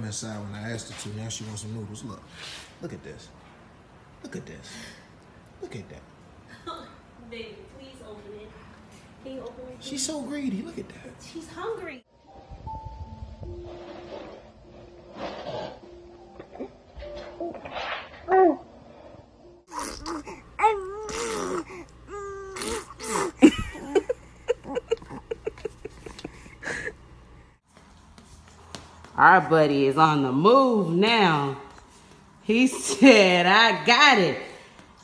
that side when I asked her to. Now she wants some noodles. Look. Look at this. Look at this. Look at that. Baby, please open it. Can you open it? She's so greedy. Look at that. She's hungry. Our buddy is on the move now. He said, I got it.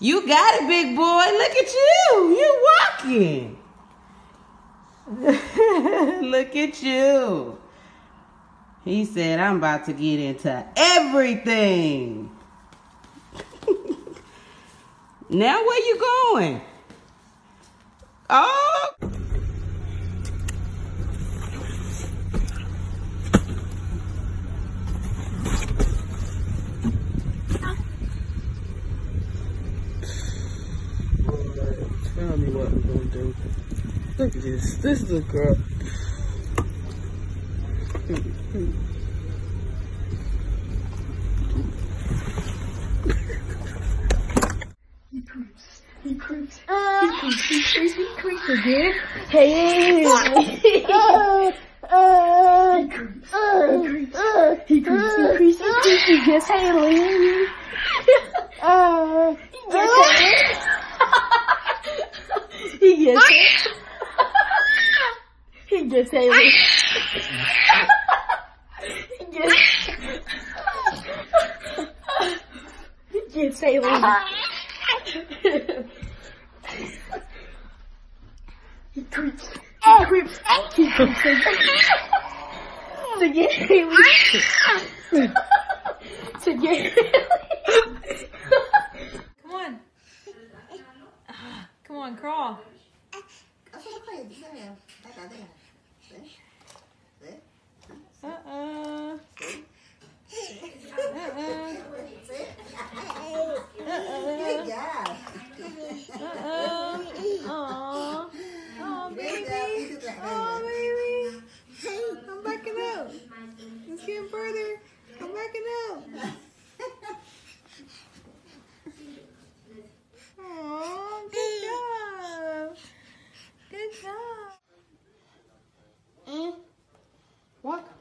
You got it, big boy. Look at you. You walking. Look at you. He said, I'm about to get into everything. now where you going? Oh. Tell me what we're gonna do. Look at this. This is a girl. Ah. He creeps. He creeps. He creeps. He creeps. He creeps again. Hey. He creeps. He creeps. He creeps. He creeps. He creeps. He gets Haley. He gets Haley. He gets it. He gets Haley. He gets. He gets Haley. He creeps. He creeps. He creeps. To get Haley. To get Haley. Come on. Come on, crawl. Né? Né? Ah, ah. Вот.